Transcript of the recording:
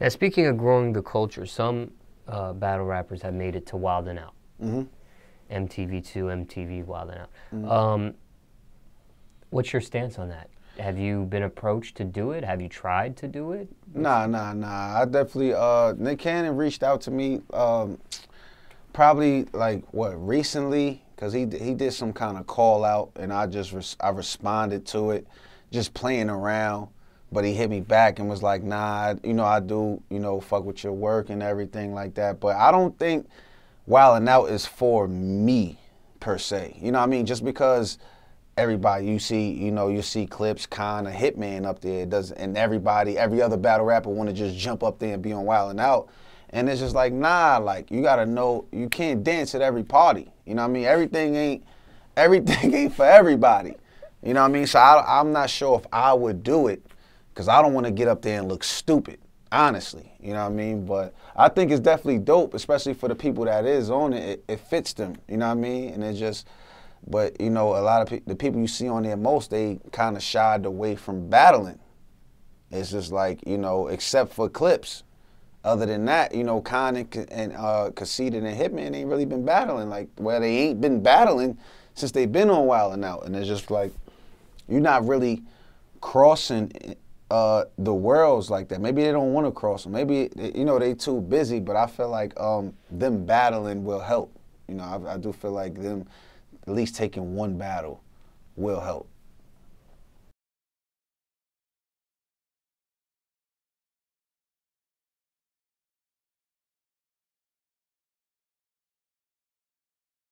Now, speaking of growing the culture, some uh, battle rappers have made it to Wild 'N Out. Mm-hmm. MTV2, MTV Wild 'N Out. Mm-hmm. Um, what's your stance on that? Have you been approached to do it? Have you tried to do it? Nah, nah, nah. I definitely uh Nick Cannon reached out to me um probably like what recently cuz he he did some kind of call out and I just res- I responded to it just playing around but he hit me back and was like, "Nah, you know I do, you know, fuck with your work and everything like that, but I don't think Wild 'N Out is for me per se. You know what I mean? Just because everybody you see, you know, you see clips, kind of Hitman up there, does, and everybody, every other battle rapper want to just jump up there and be on Wild 'N Out, and it's just like, nah, like you gotta know, you can't dance at every party. You know what I mean? Everything ain't, everything ain't for everybody. You know what I mean? So I, I'm not sure if I would do it, cause I don't want to get up there and look stupid. Honestly, you know what I mean? But I think it's definitely dope, especially for the people that is on it. It, it fits them, you know what I mean? And it just, but you know, a lot of pe- the people you see on there most, they kind of shied away from battling. It's just like you know, except for clips. Other than that, you know, Con and, and uh, Conceited and Hitman ain't really been battling. Like, well, they ain't been battling since they've been on Wild 'N Out, and it's just like you're not really crossing uh, the worlds like that. Maybe they don't want to cross them. Maybe you know they too busy. But I feel like um, them battling will help. You know, I, I do feel like them at least taking one battle will help.